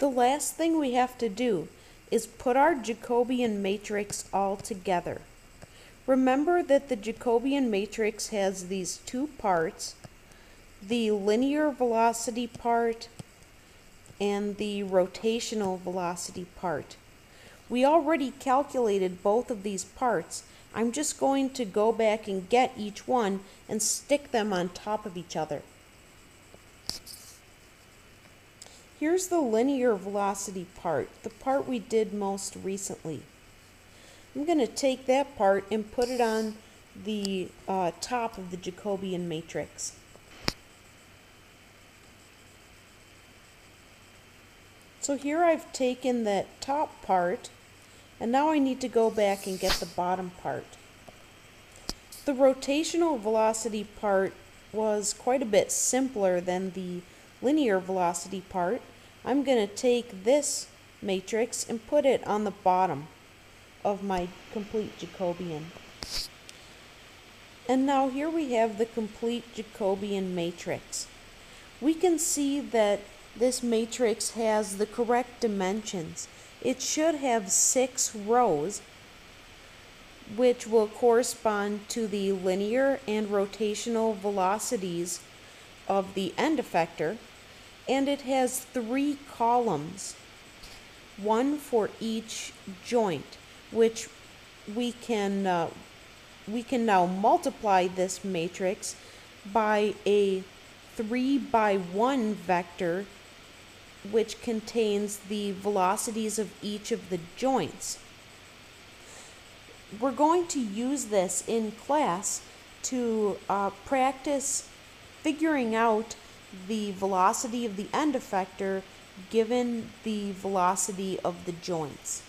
The last thing we have to do is put our Jacobian matrix all together. Remember that the Jacobian matrix has these two parts, the linear velocity part and the rotational velocity part. We already calculated both of these parts. I'm just going to go back and get each one and stick them on top of each other. Here's the linear velocity part, the part we did most recently. I'm going to take that part and put it on the uh, top of the Jacobian matrix. So here I've taken that top part and now I need to go back and get the bottom part. The rotational velocity part was quite a bit simpler than the linear velocity part, I'm going to take this matrix and put it on the bottom of my complete Jacobian. And now here we have the complete Jacobian matrix. We can see that this matrix has the correct dimensions. It should have six rows, which will correspond to the linear and rotational velocities of the end effector and it has three columns, one for each joint, which we can uh, we can now multiply this matrix by a 3 by 1 vector which contains the velocities of each of the joints. We're going to use this in class to uh, practice figuring out the velocity of the end effector given the velocity of the joints.